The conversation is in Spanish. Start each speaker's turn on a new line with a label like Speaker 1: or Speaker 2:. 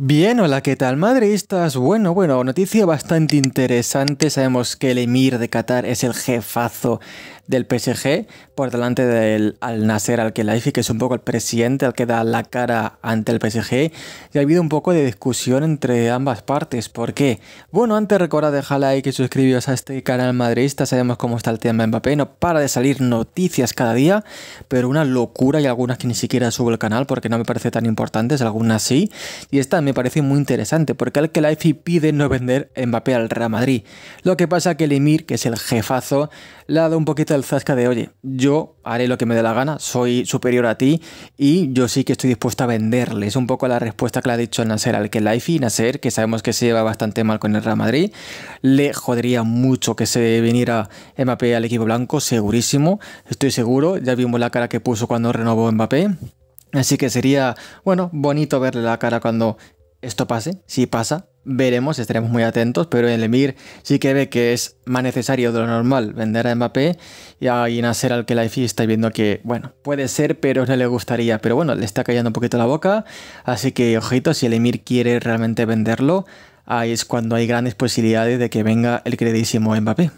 Speaker 1: Bien, hola, ¿qué tal madridistas? Bueno, bueno, noticia bastante interesante. Sabemos que el emir de Qatar es el jefazo del PSG por delante del Al Nasser Al Khelaifi, que es un poco el presidente al que da la cara ante el PSG. Y ha habido un poco de discusión entre ambas partes. ¿Por qué? Bueno, antes recuerda dejar like y suscribiros a este canal madridista. Sabemos cómo está el tema Mbappé. No para de salir noticias cada día, pero una locura y algunas que ni siquiera subo el canal porque no me parece tan importantes, algunas sí. Y esta me parece muy interesante porque Al Khelaifi pide no vender Mbappé al Real Madrid. Lo que pasa que el Emir, que es el jefazo, le ha dado un poquito el zasca de, oye, yo haré lo que me dé la gana, soy superior a ti y yo sí que estoy dispuesto a venderle. Es un poco la respuesta que le ha dicho Nasser al Khelaifi. Nasser, que sabemos que se lleva bastante mal con el Real Madrid, le jodería mucho que se viniera Mbappé al equipo blanco, segurísimo, estoy seguro. Ya vimos la cara que puso cuando renovó Mbappé. Así que sería, bueno, bonito verle la cara cuando esto pase, si pasa, veremos, estaremos muy atentos, pero el Emir sí que ve que es más necesario de lo normal vender a Mbappé y a Nasser al Khelaifi está viendo que, bueno, puede ser, pero no le gustaría, pero bueno, le está callando un poquito la boca, así que ojito, si el Emir quiere realmente venderlo, ahí es cuando hay grandes posibilidades de que venga el queridísimo Mbappé.